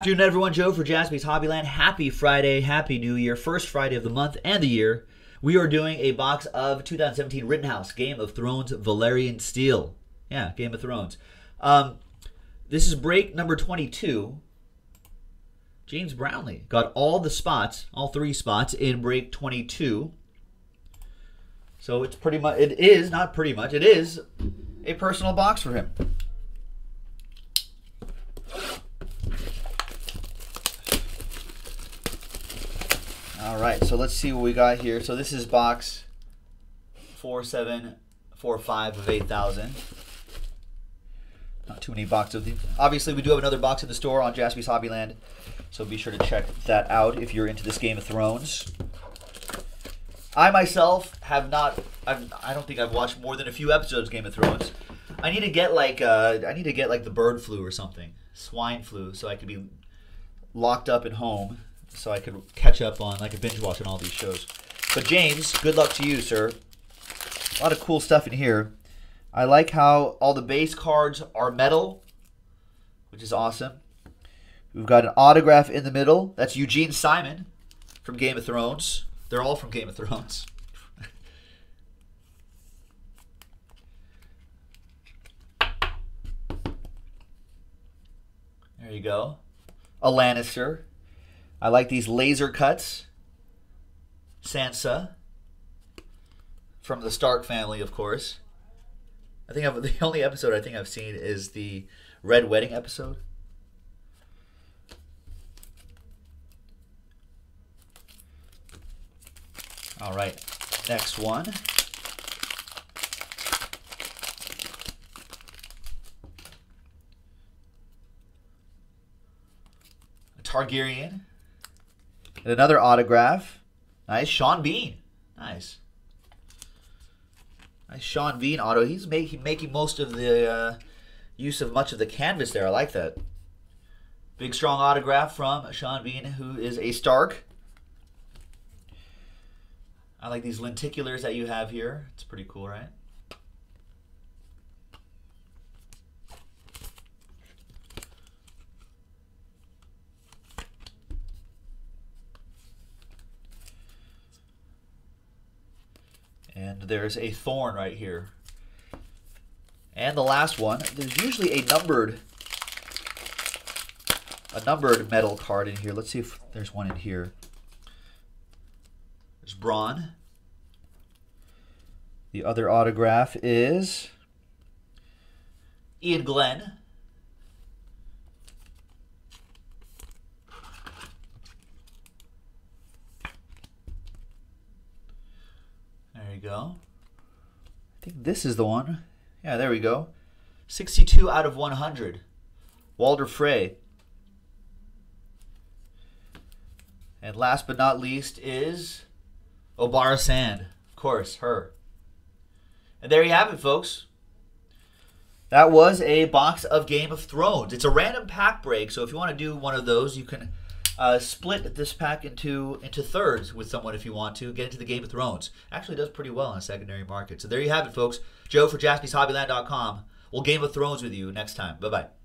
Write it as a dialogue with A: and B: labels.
A: afternoon, everyone. Joe for Jaspy's Hobbyland. Happy Friday, Happy New Year. First Friday of the month and the year. We are doing a box of 2017 Rittenhouse Game of Thrones Valyrian Steel. Yeah, Game of Thrones. Um, this is break number 22. James Brownlee got all the spots, all three spots in break 22. So it's pretty much, it is, not pretty much, it is a personal box for him. All right, so let's see what we got here. So this is box 4745 of 8,000. Not too many boxes. Obviously, we do have another box in the store on Jaspy's Hobbyland, so be sure to check that out if you're into this Game of Thrones. I myself have not. I've, I don't think I've watched more than a few episodes of Game of Thrones. I need to get like uh, I need to get like the bird flu or something, swine flu, so I could be locked up at home so I could catch up on, like a binge watch on all these shows. But James, good luck to you, sir. A lot of cool stuff in here. I like how all the base cards are metal, which is awesome. We've got an autograph in the middle. That's Eugene Simon from Game of Thrones. They're all from Game of Thrones. there you go. A Lannister. I like these laser cuts. Sansa from the Stark family, of course. I think I've, the only episode I think I've seen is the Red Wedding episode. All right, next one. A Targaryen. And another autograph. Nice. Sean Bean. Nice. Nice Sean Bean auto. He's making making most of the uh, use of much of the canvas there. I like that. Big strong autograph from Sean Bean, who is a Stark. I like these lenticulars that you have here. It's pretty cool, right? And there's a thorn right here. And the last one, there's usually a numbered a numbered metal card in here. Let's see if there's one in here. There's Bronn. The other autograph is Iain Glen. Go. I think this is the one. Yeah, there we go. 62 out of 100. Walder Frey. And last but not least is Obara Sand. Of course, her. And there you have it, folks. That was a box of Game of Thrones. It's a random pack break, so if you want to do one of those, you can uh, split this pack into into thirds with someone if you want to get into the Game of Thrones. Actually, does pretty well on a secondary market. So there you have it, folks. Joe for JaspysHobbyland.com. We'll Game of Thrones with you next time. Bye bye.